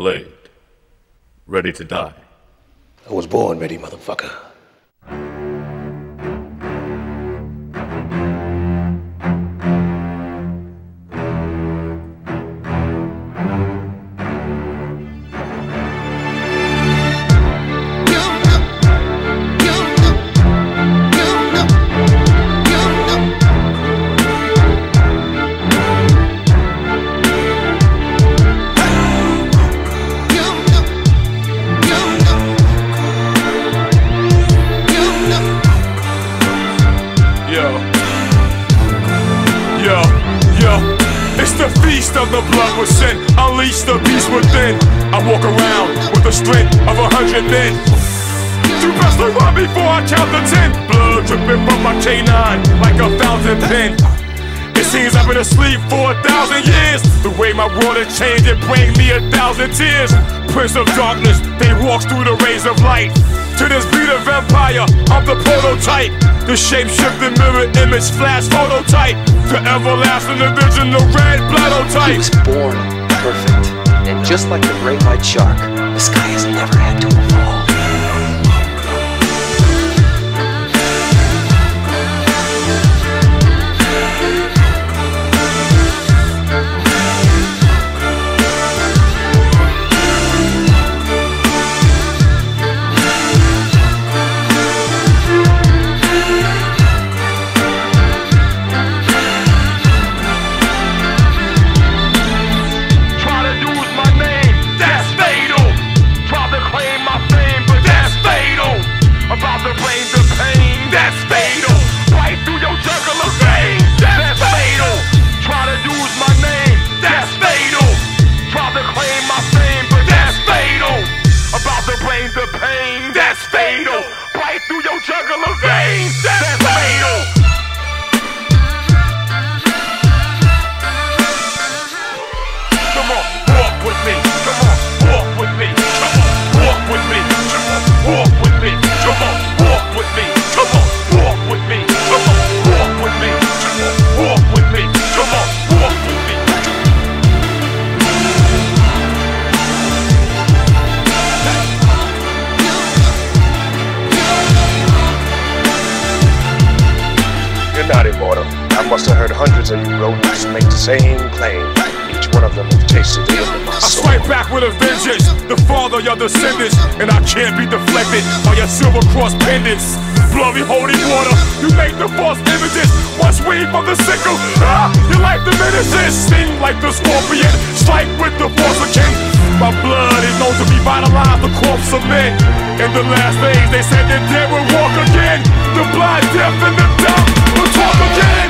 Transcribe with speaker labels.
Speaker 1: Blade. Ready to die.
Speaker 2: I was born ready, motherfucker.
Speaker 3: The blood was sin. Unleash the beast within. I walk around with the strength of a hundred men. You best to run before I count the ten. Blood dripping from my canine like a fountain pen. It seems I've been asleep for a thousand years. The way my world has changed, it brings me a thousand tears. Prince of darkness, they walks through the rays of light. To this beat of empire, I'm the prototype. The shape shifting mirror image, flash phototype. The everlasting original red blood
Speaker 4: He was born perfect. And just like the great white shark, the sky is never
Speaker 2: must have heard hundreds of you rodents make the same claim. Each one of them have tasted the end of my
Speaker 3: I strike back with a vengeance, the father of your descendants, and I can't be deflected by your silver cross pendants. Bloody holy water, you make the false images. Once weed from the sickle, ah, your life diminishes. Sting like the scorpion, strike with the force of king. My blood is known to be revitalize the corpse of men. In the last days, they said the dead will walk again. The blind, deaf, and the dumb will talk again.